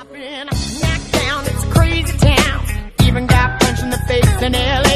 I've been knocked down, it's a crazy town. Even got punched in the face and LA.